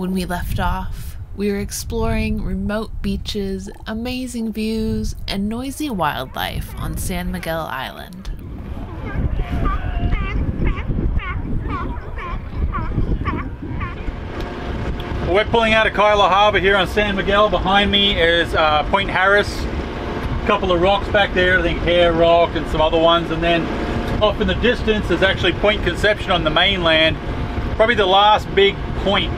When we left off, we were exploring remote beaches, amazing views, and noisy wildlife on San Miguel Island. We're pulling out of Cuyler Harbour here on San Miguel. Behind me is uh, Point Harris. A couple of rocks back there, I think Hare Rock and some other ones. And then off in the distance is actually Point Conception on the mainland. Probably the last big point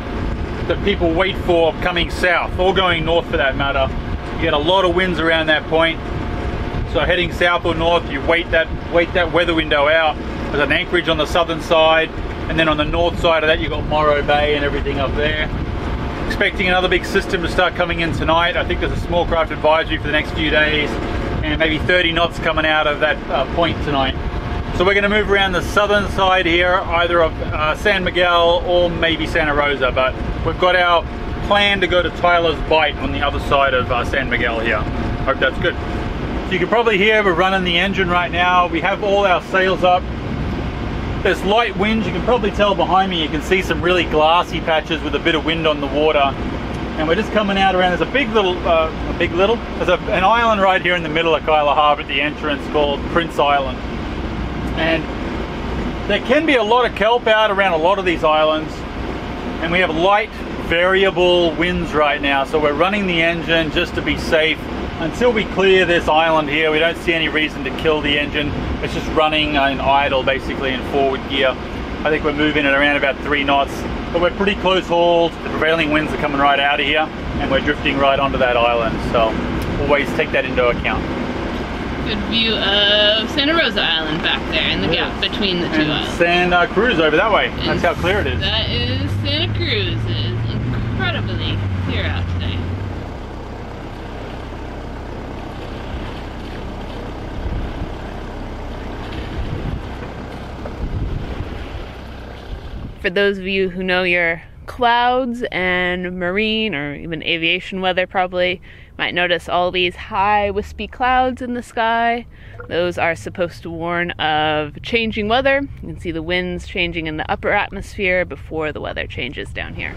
that people wait for coming south, or going north for that matter. You get a lot of winds around that point. So heading south or north, you wait that wait that weather window out. There's an anchorage on the southern side, and then on the north side of that, you've got Morro Bay and everything up there. Expecting another big system to start coming in tonight. I think there's a small craft advisory for the next few days, and maybe 30 knots coming out of that uh, point tonight. So we're going to move around the southern side here, either of uh, San Miguel or maybe Santa Rosa, but we've got our plan to go to Tyler's Bight on the other side of uh, San Miguel here. Hope that's good. So you can probably hear we're running the engine right now. We have all our sails up. There's light winds, you can probably tell behind me, you can see some really glassy patches with a bit of wind on the water. And we're just coming out around, there's a big little, uh, a big little, there's a, an island right here in the middle of Cuyler Harbour at the entrance called Prince Island. And there can be a lot of kelp out around a lot of these islands. And we have light variable winds right now. So we're running the engine just to be safe. Until we clear this island here, we don't see any reason to kill the engine. It's just running in idle basically in forward gear. I think we're moving at around about three knots, but we're pretty close hauled. The prevailing winds are coming right out of here and we're drifting right onto that island. So always take that into account. Good view of Santa Rosa Island back there in the Yes. gap between the two And islands. Santa Cruz over that way. That's how clear it is. That is Santa Cruz. It is incredibly clear out today. For those of you who know your clouds and marine or even aviation weather, probably might notice all these high, wispy clouds in the sky. Those are supposed to warn of changing weather. You can see the winds changing in the upper atmosphere before the weather changes down here.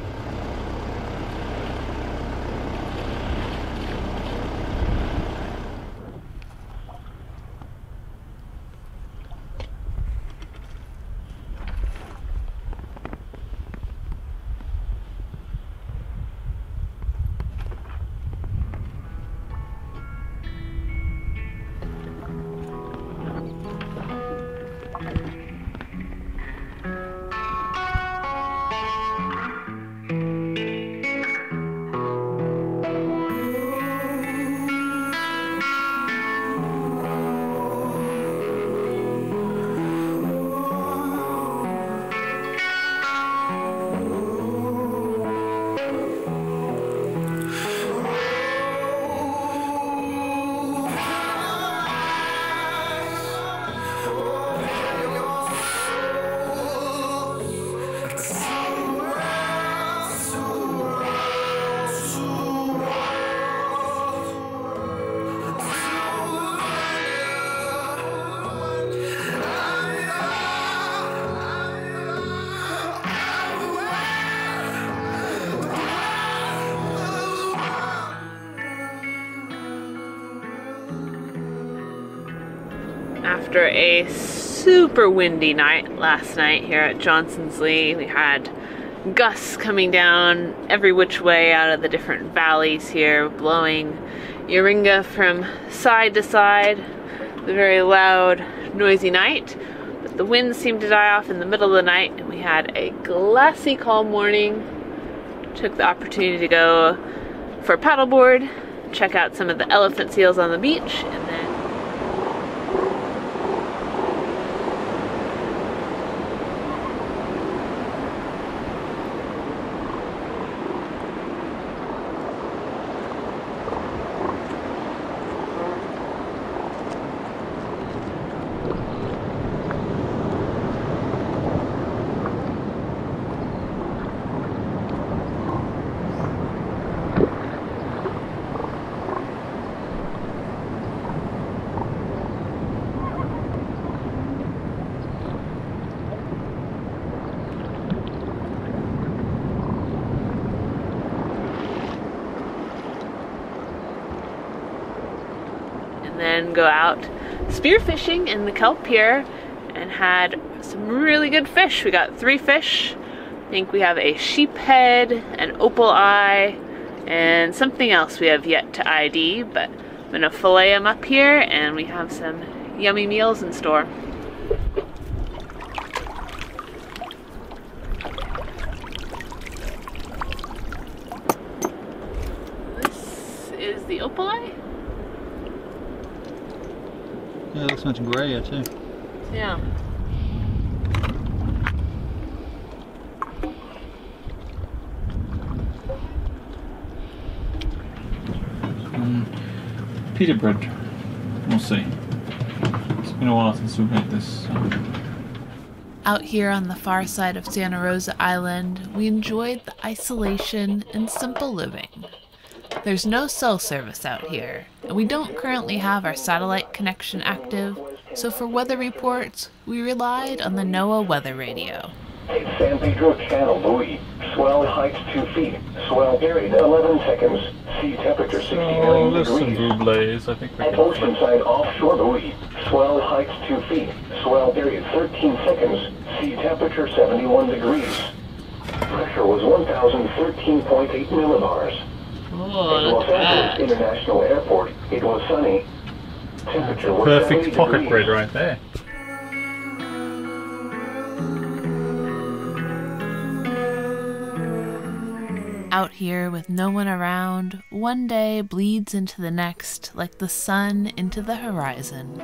After a super windy night last night here at Johnson's Lee, we had gusts coming down every which way out of the different valleys here, blowing Yaringa from side to side. A very loud, noisy night, but the winds seemed to die off in the middle of the night, and we had a glassy, calm morning. Took the opportunity to go for paddleboard, check out some of the elephant seals on the beach, and then and go out spearfishing in the kelp pier and had some really good fish. We got three fish. I think we have a sheephead, an opal eye, and something else we have yet to ID, but I'm gonna fillet them up here and we have some yummy meals in store. This is the opal eye. Yeah, it looks much grayer too. Yeah. Mm. Pita bread. We'll see. It's been a while since we've had this. Out here on the far side of Santa Rosa Island, we enjoyed the isolation and simple living. There's no cell service out here, and we don't currently have our satellite connection active, so for weather reports, we relied on the NOAA weather radio. San Pedro Channel buoy. Swell height 2 feet. Swell period 11 seconds. Sea temperature 69 Oh, there's some degrees. boublés. I think we At can. Oceanside offshore buoy. Swell height 2 feet. Swell period 13 seconds. Sea temperature 71 degrees. Pressure was 1013.8 millibars. Oh, At look Los at that. Angeles International Airport, it was sunny. Temperature was Perfect pocket degrees. bread right there. Out here with no one around, one day bleeds into the next like the sun into the horizon.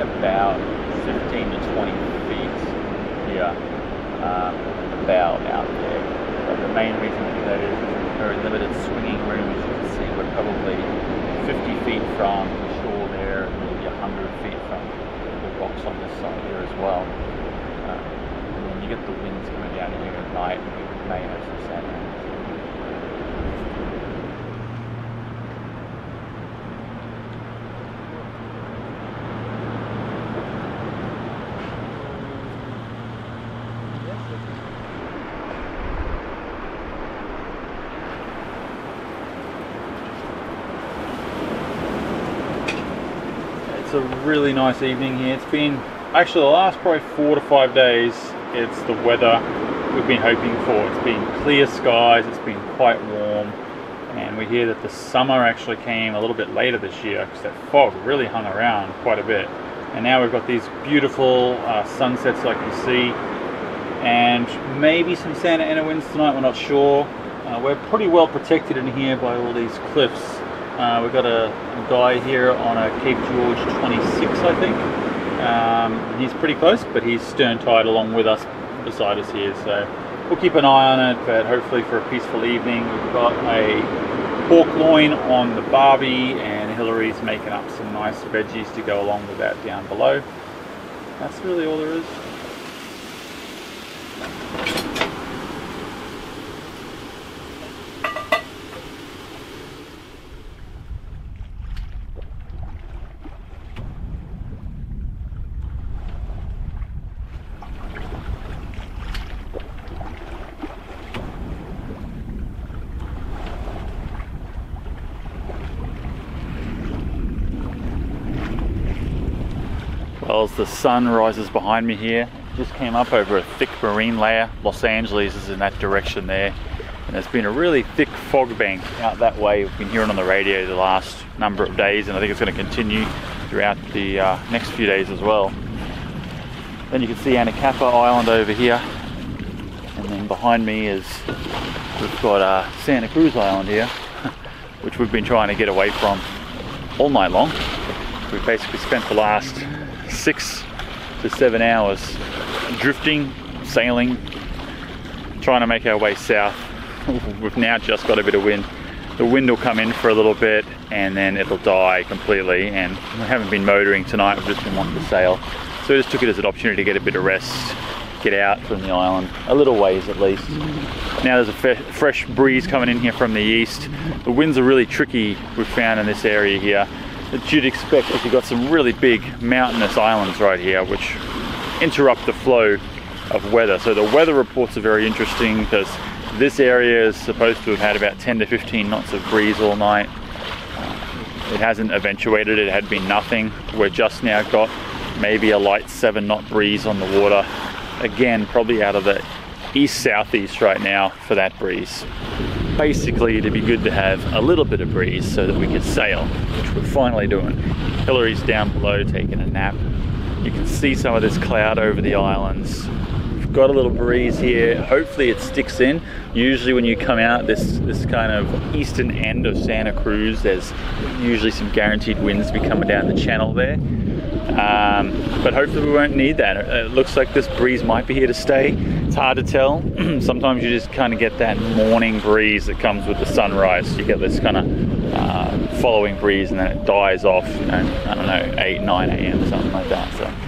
About 15 to 20 feet here, um, bow out there. But the main reason for that is very limited swinging room, as you can see, we're probably 50 feet from the shore there and maybe 100 feet from the rocks on this side here as well. Um, and then you get the winds coming down here at night and we may have some sand It's a really nice evening here. It's been actually the last probably four to five days. It's the weather we've been hoping for. It's been clear skies. It's been quite warm, and we hear that the summer actually came a little bit later this year because that fog really hung around quite a bit. And now we've got these beautiful uh, sunsets like you see, and maybe some Santa Ana winds tonight. We're not sure. Uh, we're pretty well protected in here by all these cliffs. Uh, we've got a, guy here on a Cape George 26, I think. Um, he's pretty close, but he's stern tied along with us beside us here. So we'll keep an eye on it, but hopefully for a peaceful evening. We've got a pork loin on the barbie, and Hillary's making up some nice veggies to go along with that down below. That's really all there is. As the sun rises behind me here, just came up over a thick marine layer. Los Angeles is in that direction there. And there's been a really thick fog bank out that way. We've been hearing on the radio the last number of days, and I think it's going to continue throughout the uh, next few days as well. Then you can see Anacapa Island over here. And then behind me is, we've got uh, Santa Cruz Island here, which we've been trying to get away from all night long. We've basically spent the last six to seven hours drifting, sailing, trying to make our way south. We've now just got a bit of wind. The wind will come in for a little bit and then it'll die completely. And we haven't been motoring tonight, we've just been wanting to sail. So we just took it as an opportunity to get a bit of rest, get out from the island, a little ways at least. Now there's a fresh breeze coming in here from the east. The winds are really tricky, we've found in this area here. That you'd expect because you've got some really big mountainous islands right here, which interrupt the flow of weather. So the weather reports are very interesting because this area is supposed to have had about 10 to 15 knots of breeze all night. Uh, it hasn't eventuated, it had been nothing. We're just now got maybe a light 7 knot breeze on the water. Again, probably out of the east southeast right now for that breeze. Basically, it'd be good to have a little bit of breeze so that we could sail, which we're finally doing. Hillary's down below taking a nap. You can see some of this cloud over the islands. We've got a little breeze here. Hopefully it sticks in. Usually when you come out this this kind of eastern end of Santa Cruz, there's usually some guaranteed winds to be coming down the channel there. Um, but hopefully we won't need that. It looks like this breeze might be here to stay. It's hard to tell. Sometimes you just kind of get that morning breeze that comes with the sunrise. You get this kind of uh, following breeze and then it dies off, you know, I don't know, 8, 9 a.m., or something like that. So.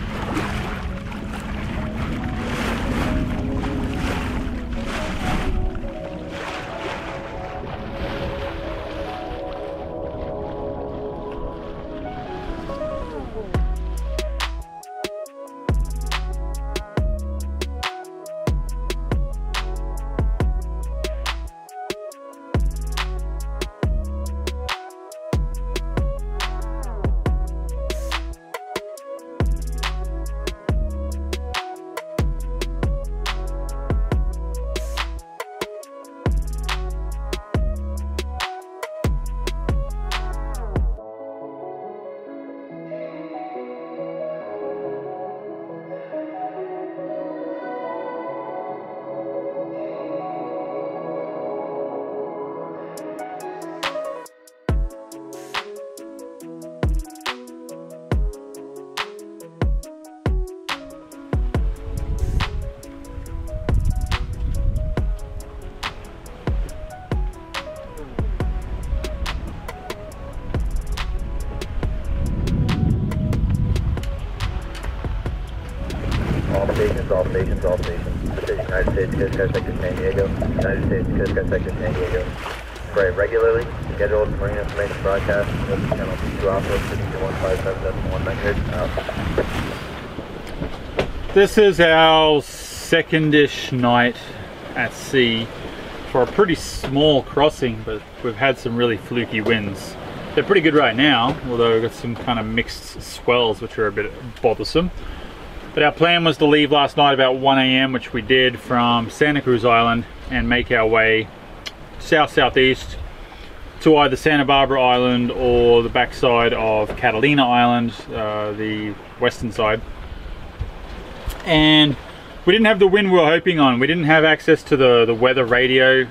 Stations, all stations, all stations. This is United States Coast Guard Sector San Diego. United States Coast Guard Sector San Diego. Pray regularly. Scheduled marine information broadcast. With channel P2 Alpha, 157.1 megahertz. This is our secondish night at sea for a pretty small crossing, but we've had some really fluky winds. They're pretty good right now, although we've got some kind of mixed swells which are a bit bothersome. But our plan was to leave last night about 1 a.m., which we did from Santa Cruz Island and make our way south-southeast to either Santa Barbara Island or the backside of Catalina Island, uh, the western side. And we didn't have the wind we were hoping on. We didn't have access to the, the weather radio.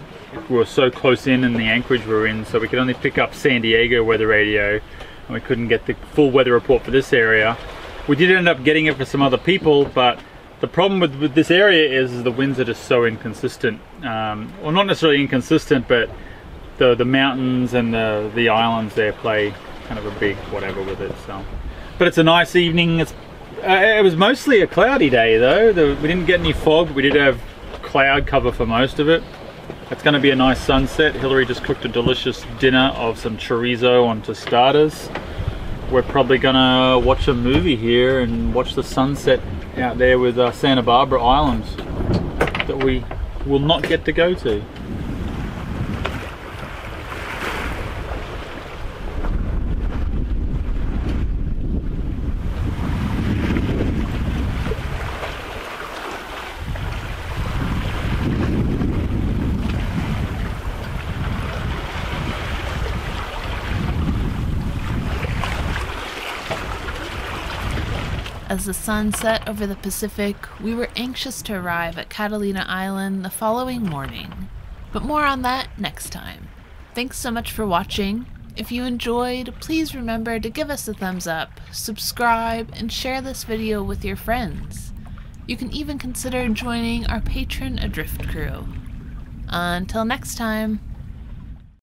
We were so close in in the anchorage we were in, so we could only pick up San Diego weather radio, and we couldn't get the full weather report for this area. We did end up getting it for some other people, but the problem with, with this area is, is the winds are just so inconsistent. Um, well, not necessarily inconsistent, but the the mountains and the the islands there play kind of a big whatever with it. So, but it's a nice evening. It's uh, it was mostly a cloudy day though. The, we didn't get any fog. But we did have cloud cover for most of it. It's going to be a nice sunset. Hillary just cooked a delicious dinner of some chorizo on tostadas. We're probably gonna watch a movie here and watch the sunset out there with uh, Santa Barbara Islands that we will not get to go to. As the sun set over the Pacific, we were anxious to arrive at Catalina Island the following morning. But more on that next time. Thanks so much for watching. If you enjoyed, please remember to give us a thumbs up, subscribe, and share this video with your friends. You can even consider joining our Patreon Adrift crew. Until next time.